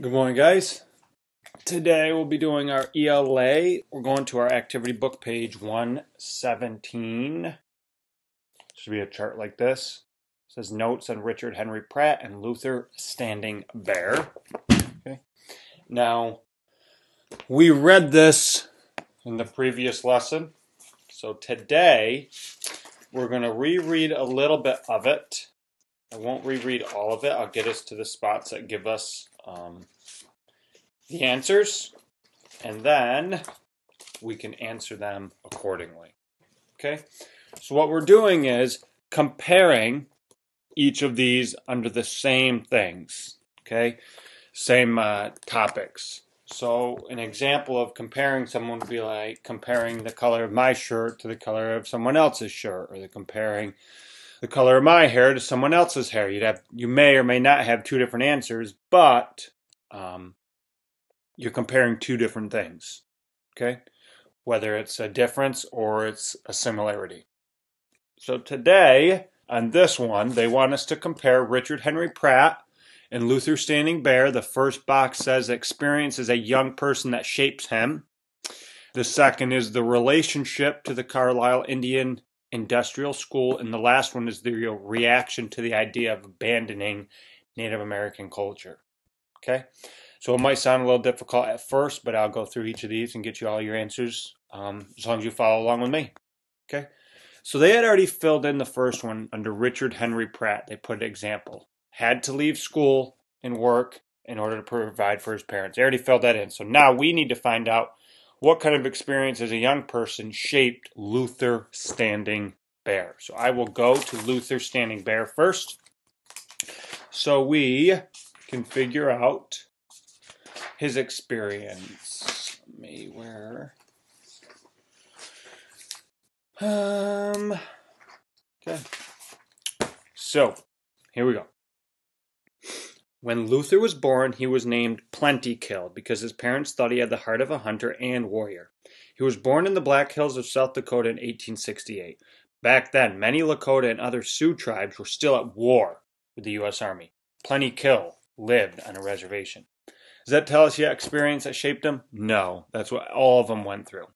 Good morning, guys. Today we'll be doing our ELA. We're going to our activity book, page 117. Should be a chart like this. It says notes on Richard Henry Pratt and Luther Standing Bear. Okay. Now, we read this in the previous lesson. So today we're going to reread a little bit of it. I won't reread all of it. I'll get us to the spots that give us um, the answers, and then we can answer them accordingly. Okay? So, what we're doing is comparing each of these under the same things. Okay? Same uh, topics. So, an example of comparing someone would be like comparing the color of my shirt to the color of someone else's shirt, or the comparing the color of my hair to someone else's hair. You'd have you may or may not have two different answers, but um, you're comparing two different things. Okay, whether it's a difference or it's a similarity. So today on this one, they want us to compare Richard Henry Pratt and Luther Standing Bear. The first box says experience is a young person that shapes him. The second is the relationship to the Carlisle Indian industrial school, and the last one is the reaction to the idea of abandoning Native American culture. Okay, so it might sound a little difficult at first, but I'll go through each of these and get you all your answers um, as long as you follow along with me. Okay, so they had already filled in the first one under Richard Henry Pratt. They put an example had to leave school and work in order to provide for his parents. They already filled that in. So now we need to find out what kind of experience as a young person shaped Luther Standing Bear? So I will go to Luther Standing Bear first. So we can figure out his experience. Let me where um okay. So here we go. When Luther was born, he was named Plentykill because his parents thought he had the heart of a hunter and warrior. He was born in the Black Hills of South Dakota in 1868. Back then, many Lakota and other Sioux tribes were still at war with the U.S. Army. Plentykill lived on a reservation. Does that tell us yet experience that shaped him? No, that's what all of them went through.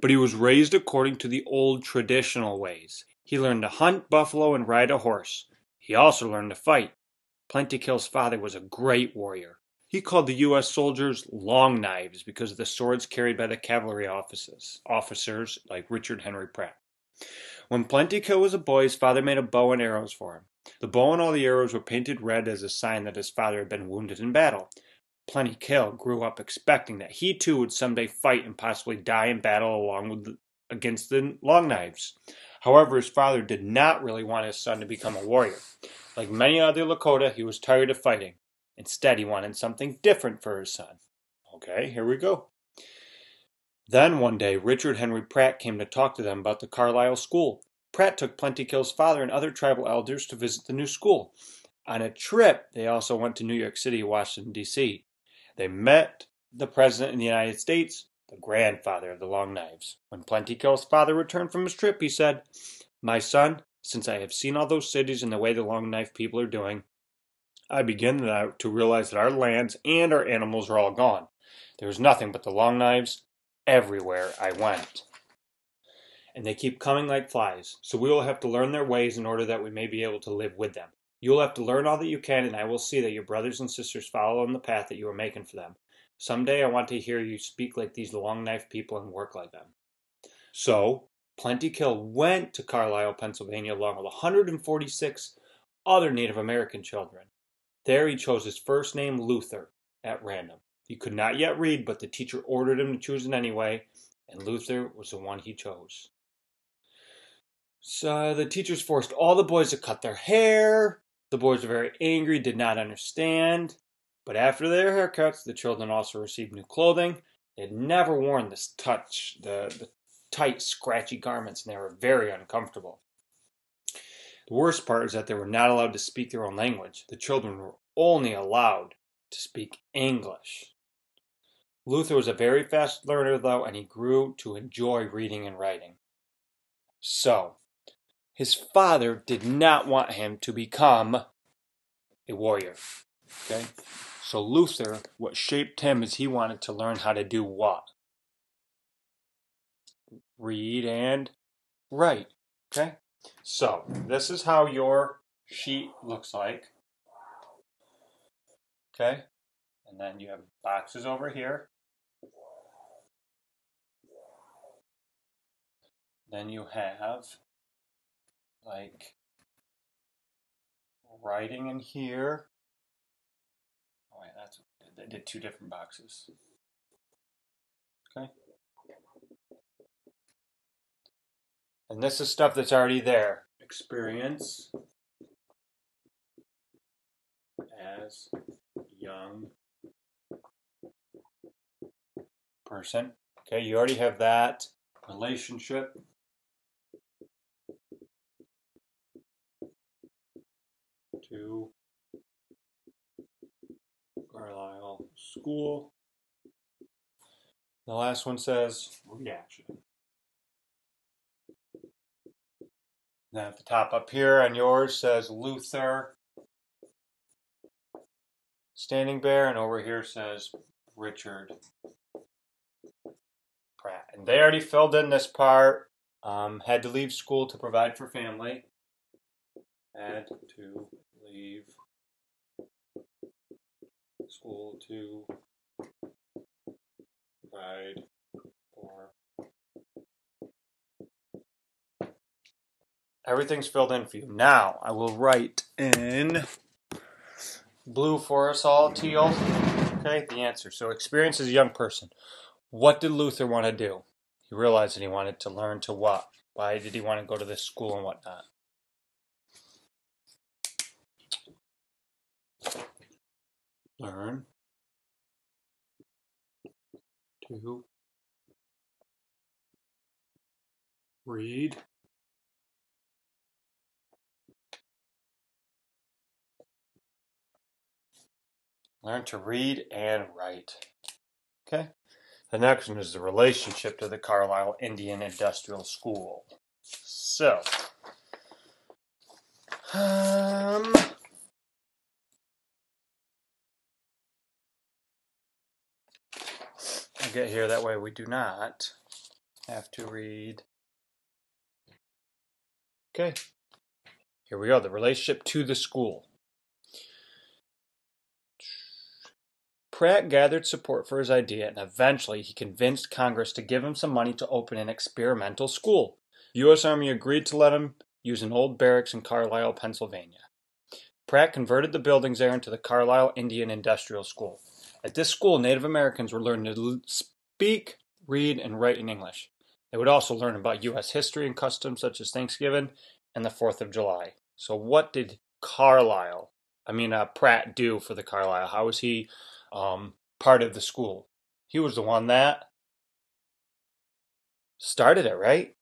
But he was raised according to the old traditional ways. He learned to hunt buffalo and ride a horse. He also learned to fight. Plentykill's father was a great warrior. He called the U.S. soldiers long knives because of the swords carried by the cavalry officers, officers like Richard Henry Pratt. When Plentykill was a boy, his father made a bow and arrows for him. The bow and all the arrows were painted red as a sign that his father had been wounded in battle. Plentykill grew up expecting that he too would someday fight and possibly die in battle along with the, against the long knives. However, his father did not really want his son to become a warrior. Like many other Lakota, he was tired of fighting. Instead, he wanted something different for his son. Okay, here we go. Then one day, Richard Henry Pratt came to talk to them about the Carlisle School. Pratt took Plentykill's father and other tribal elders to visit the new school. On a trip, they also went to New York City, Washington, D.C. They met the President of the United States, the grandfather of the Long Knives. When Plentykill's father returned from his trip, he said, My son, since I have seen all those cities and the way the Long Knife people are doing, I begin now to realize that our lands and our animals are all gone. There is nothing but the Long Knives everywhere I went. And they keep coming like flies, so we will have to learn their ways in order that we may be able to live with them. You will have to learn all that you can, and I will see that your brothers and sisters follow on the path that you are making for them. Someday I want to hear you speak like these long knife people and work like them. So, Plentykill went to Carlisle, Pennsylvania, along with 146 other Native American children. There he chose his first name, Luther, at random. He could not yet read, but the teacher ordered him to choose it anyway, and Luther was the one he chose. So the teachers forced all the boys to cut their hair. The boys were very angry, did not understand. But after their haircuts, the children also received new clothing. They had never worn this touch, the, the tight, scratchy garments, and they were very uncomfortable. The worst part is that they were not allowed to speak their own language. The children were only allowed to speak English. Luther was a very fast learner, though, and he grew to enjoy reading and writing. So, his father did not want him to become a warrior. Okay? So Luther, what shaped him is he wanted to learn how to do what? Read and write. Okay? So this is how your sheet looks like. Okay? And then you have boxes over here. Then you have like writing in here. I did two different boxes. Okay. And this is stuff that's already there. Experience as young person. Okay, you already have that relationship. To School. The last one says reaction. Then at the top up here on yours says Luther Standing Bear, and over here says Richard Pratt. And they already filled in this part. Um, had to leave school to provide for family. Had to leave school to provide for. Everything's filled in for you. Now I will write in blue for us all, teal. Okay, the answer. So experience as a young person. What did Luther want to do? He realized that he wanted to learn to what? Why did he want to go to this school and whatnot? Learn to read Learn to read and write. Okay. The next one is the relationship to the Carlisle Indian Industrial School. So, get here that way we do not have to read. Okay, here we go. The relationship to the school. Pratt gathered support for his idea and eventually he convinced Congress to give him some money to open an experimental school. The U.S. Army agreed to let him use an old barracks in Carlisle, Pennsylvania. Pratt converted the buildings there into the Carlisle Indian Industrial School. At this school, Native Americans were learning to speak, read, and write in English. They would also learn about U.S. history and customs such as Thanksgiving and the 4th of July. So, what did Carlisle, I mean, uh, Pratt do for the Carlisle? How was he um, part of the school. He was the one that started it, right?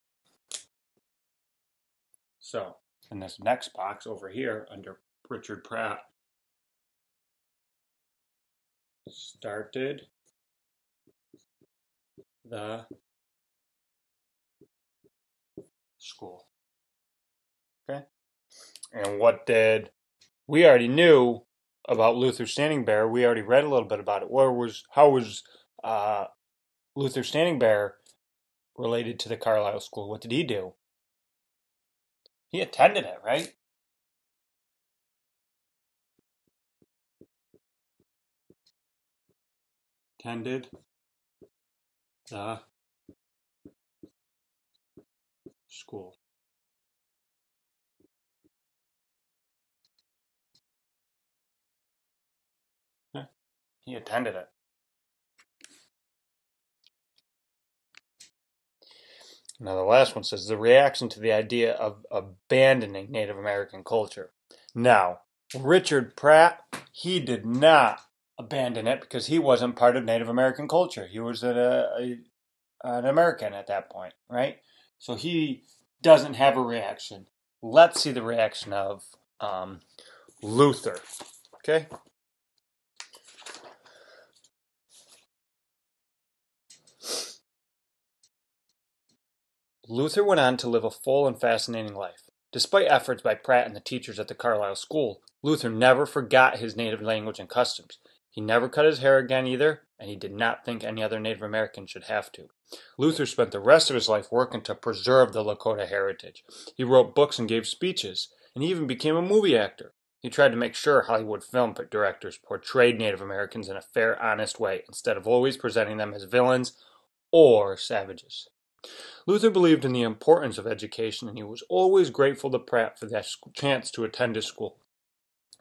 So, in this next box over here under Richard Pratt, started the school. Okay? And what did we already knew about Luther Standing Bear. We already read a little bit about it. Where was how was uh, Luther Standing Bear related to the Carlisle School? What did he do? He attended it, right? Attended the school. He attended it. Now, the last one says the reaction to the idea of abandoning Native American culture. Now, Richard Pratt, he did not abandon it because he wasn't part of Native American culture. He was a, a, an American at that point, right? So he doesn't have a reaction. Let's see the reaction of um, Luther. Okay? Luther went on to live a full and fascinating life. Despite efforts by Pratt and the teachers at the Carlisle School, Luther never forgot his native language and customs. He never cut his hair again either, and he did not think any other Native American should have to. Luther spent the rest of his life working to preserve the Lakota heritage. He wrote books and gave speeches, and he even became a movie actor. He tried to make sure Hollywood film directors portrayed Native Americans in a fair, honest way instead of always presenting them as villains or savages. Luther believed in the importance of education and he was always grateful to Pratt for that chance to attend his school.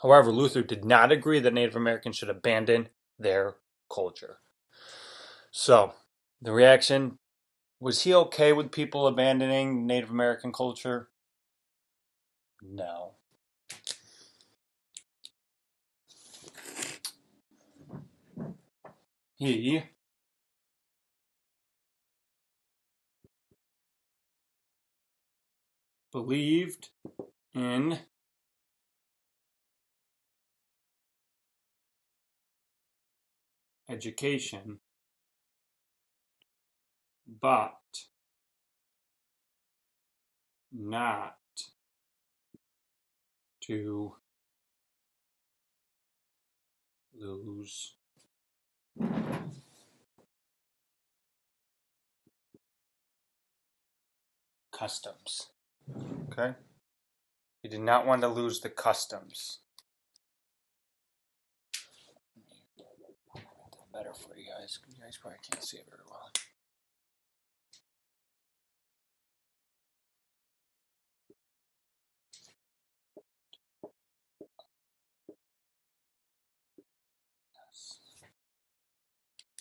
However, Luther did not agree that Native Americans should abandon their culture. So, the reaction was he okay with people abandoning Native American culture? No. He believed in education, but not to lose customs. Okay? He did not want to lose the customs. Better for you guys. You guys probably can't see it very well.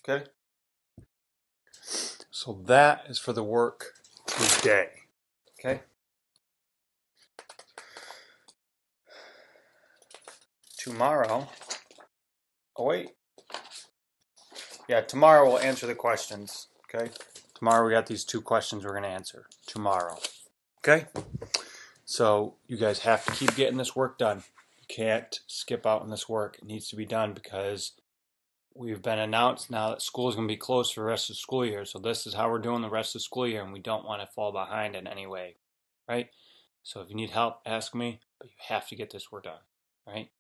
Okay? So that is for the work today. Okay? Tomorrow. Oh, wait. Yeah, tomorrow we'll answer the questions. Okay? Tomorrow we got these two questions we're going to answer. Tomorrow. Okay? So you guys have to keep getting this work done. You can't skip out on this work. It needs to be done because we've been announced now that school is going to be closed for the rest of the school year. So this is how we're doing the rest of the school year, and we don't want to fall behind in any way, right? So if you need help, ask me, but you have to get this work done, right?